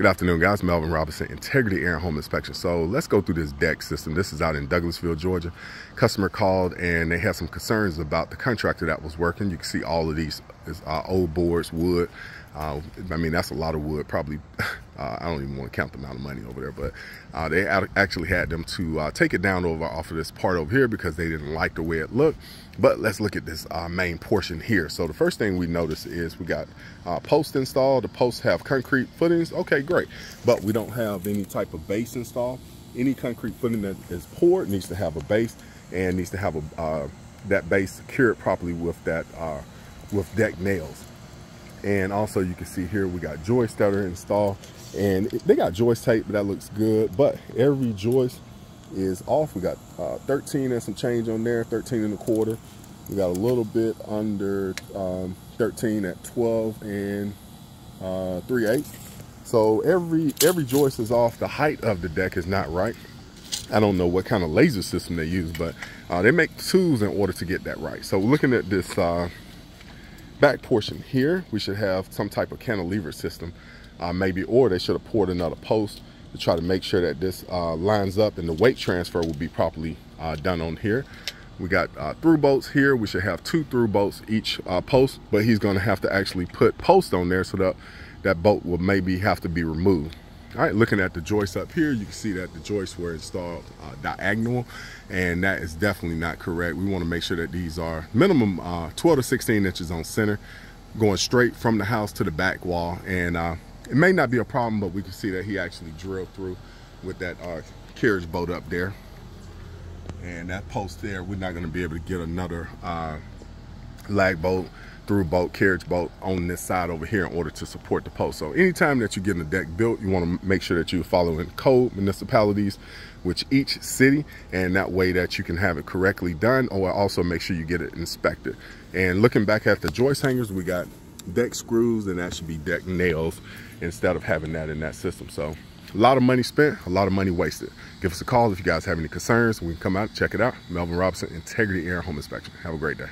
Good afternoon, guys. Melvin Robinson, Integrity Air and Home Inspection. So let's go through this deck system. This is out in Douglasville, Georgia. Customer called and they had some concerns about the contractor that was working. You can see all of these uh, old boards, wood. Uh, I mean, that's a lot of wood. Probably, uh, I don't even want to count the amount of money over there, but uh, they actually had them to uh, take it down over off of this part over here because they didn't like the way it looked. But let's look at this uh, main portion here. So the first thing we notice is we got uh, posts installed. The posts have concrete footings. Okay, great. But we don't have any type of base installed. Any concrete footing that is poured needs to have a base and needs to have a that base secured properly with that with deck nails and also you can see here we got joists that are installed. And they got joist tape but that looks good. But every joist is off. We got uh, 13 and some change on there 13 and a quarter. We got a little bit under um, 13 at 12 and uh, 3 8 so every every joist is off. The height of the deck is not right. I don't know what kind of laser system they use but uh, they make tools in order to get that right. So looking at this uh, back portion here, we should have some type of cantilever system, uh, maybe, or they should have poured another post to try to make sure that this uh, lines up and the weight transfer will be properly uh, done on here. We got uh, through bolts here. We should have two through bolts each uh, post, but he's gonna have to actually put post on there so that that bolt will maybe have to be removed. All right, looking at the joists up here, you can see that the joists were installed uh, diagonal, and that is definitely not correct. We want to make sure that these are minimum uh, 12 to 16 inches on center, going straight from the house to the back wall. And uh, it may not be a problem, but we can see that he actually drilled through with that uh, carriage bolt up there. And that post there, we're not going to be able to get another uh, lag bolt through bolt, carriage bolt on this side over here in order to support the post. So anytime that you're getting a deck built, you want to make sure that you're following code municipalities, which each city, and that way that you can have it correctly done, or also make sure you get it inspected. And looking back at the joist hangers, we got deck screws, and that should be deck nails instead of having that in that system. So a lot of money spent, a lot of money wasted. Give us a call if you guys have any concerns. We can come out, check it out. Melvin Robinson, Integrity Air Home Inspection. Have a great day.